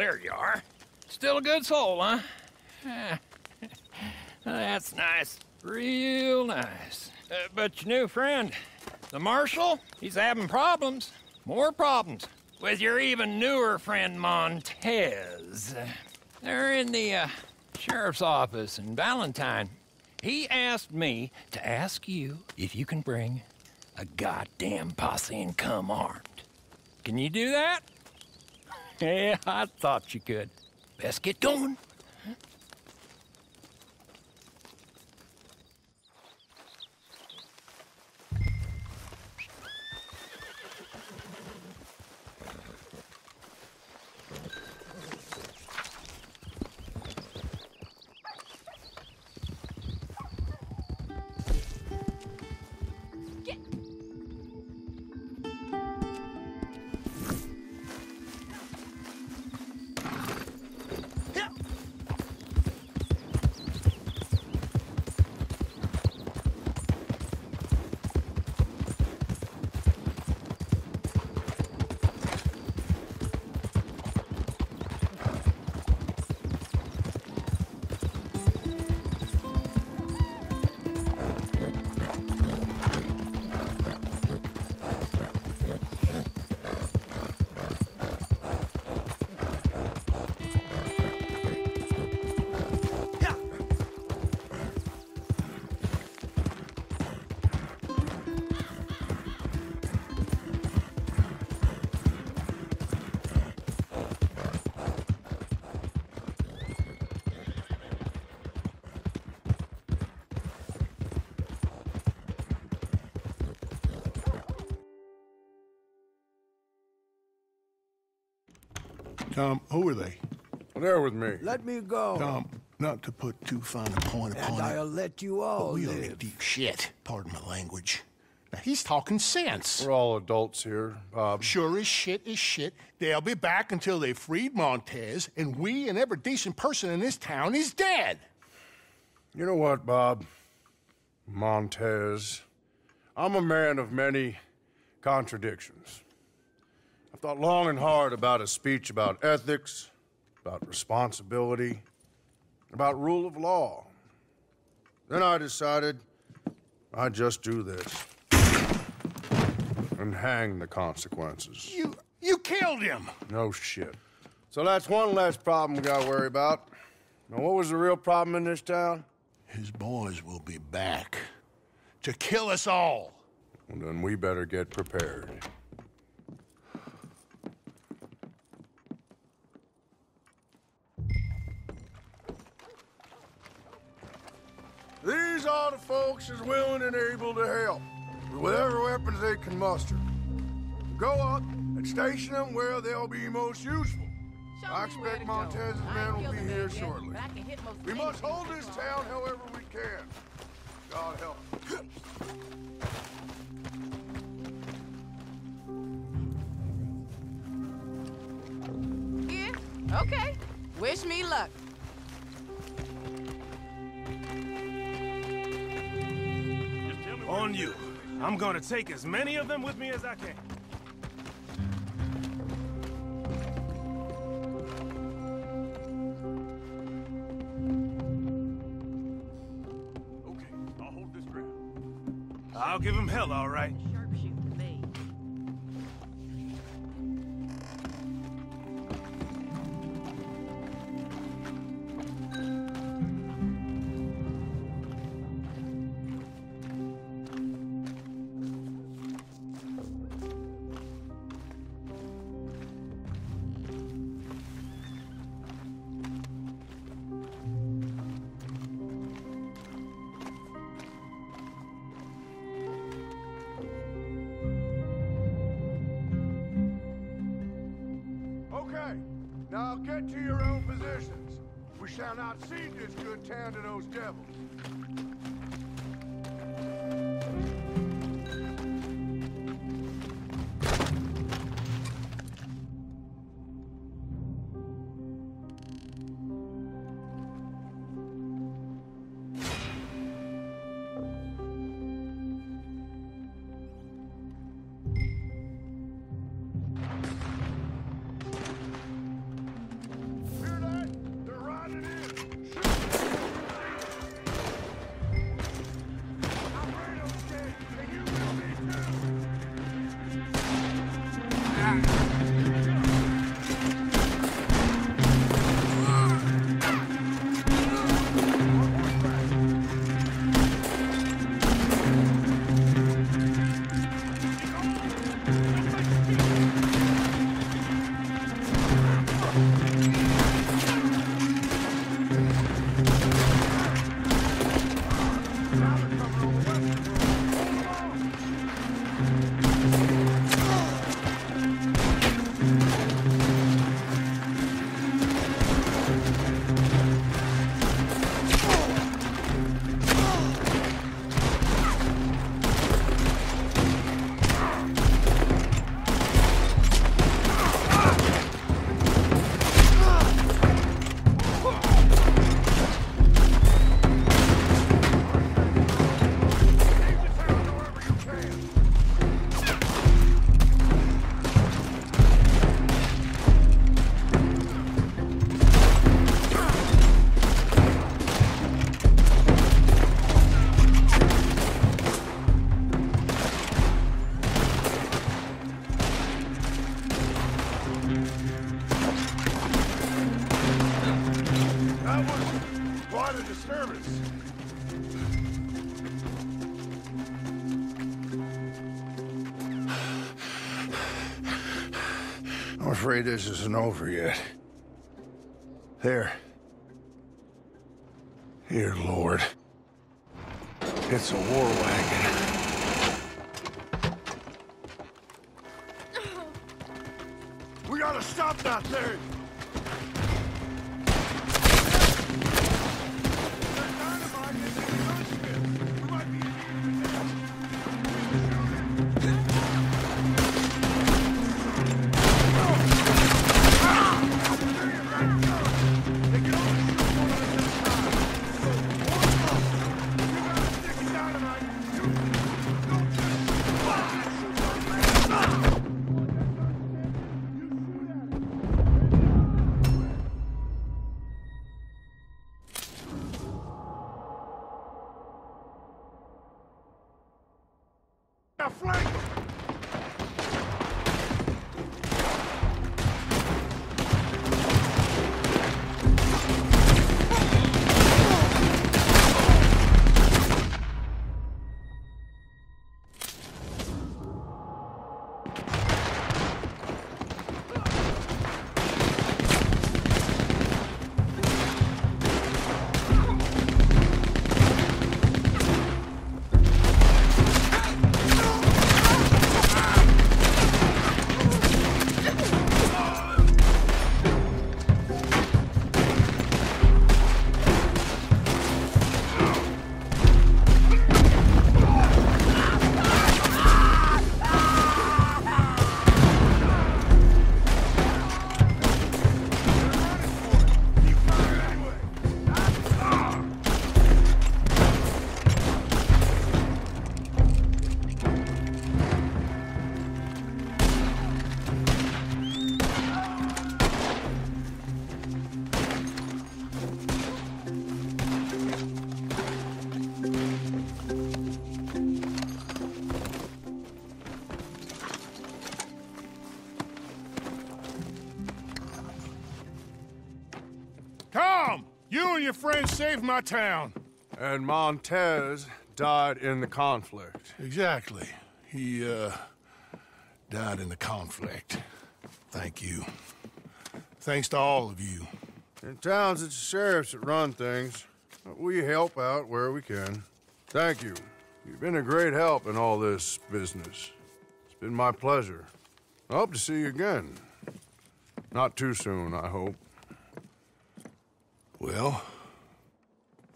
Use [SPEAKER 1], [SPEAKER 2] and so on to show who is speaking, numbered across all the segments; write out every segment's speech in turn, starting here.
[SPEAKER 1] There you are. Still a good soul, huh? That's nice. Real nice. Uh, but your new friend, the Marshal, he's having problems. More problems. With your even newer friend, Montez. They're in the uh, sheriff's office in Valentine. He asked me to ask you if you can bring a goddamn posse and come armed. Can you do that? Yeah, I thought you could. Best get going.
[SPEAKER 2] Tom, who are they?
[SPEAKER 3] They're with me.
[SPEAKER 4] Let me go.
[SPEAKER 2] Tom, not to put too fine a point
[SPEAKER 4] and
[SPEAKER 2] upon it.
[SPEAKER 4] I'll let you
[SPEAKER 2] but
[SPEAKER 4] all
[SPEAKER 2] we are
[SPEAKER 4] live.
[SPEAKER 2] in deep shit. Pardon my language. Now, he's talking sense.
[SPEAKER 3] We're all adults here, Bob.
[SPEAKER 2] Sure as shit is shit. They'll be back until they freed Montez, and we and every decent person in this town is dead.
[SPEAKER 3] You know what, Bob? Montez. I'm a man of many contradictions. I've thought long and hard about a speech about ethics, about responsibility, about rule of law. Then I decided I'd just do this and hang the consequences.
[SPEAKER 2] You you killed him.
[SPEAKER 3] No shit. So that's one less problem we gotta worry about. Now, what was the real problem in this town?
[SPEAKER 2] His boys will be back to kill us all.
[SPEAKER 3] Well, then we better get prepared. These are the folks is willing and able to help with whatever weapons they can muster. Go up and station them where they'll be most useful. I expect Montez's men will be here shortly. We must hold this town however we can. God help.
[SPEAKER 5] Yeah, okay. Wish me luck.
[SPEAKER 6] On you. I'm gonna take as many of them with me as I can. Okay, I'll hold this ground. I'll give him hell, all right.
[SPEAKER 3] Okay, now get to your own positions. We shall not cede this good town to those devils. I'm afraid this isn't over yet. There. Here, Lord. It's a war wagon. We gotta stop that thing! Flank!
[SPEAKER 2] You and your friends saved my town.
[SPEAKER 3] And Montez died in the conflict.
[SPEAKER 2] Exactly. He, uh, died in the conflict. Thank you. Thanks to all of you.
[SPEAKER 3] In towns, it's the sheriffs that run things. But We help out where we can. Thank you. You've been a great help in all this business. It's been my pleasure. I hope to see you again. Not too soon, I hope.
[SPEAKER 2] Well,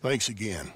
[SPEAKER 2] thanks again.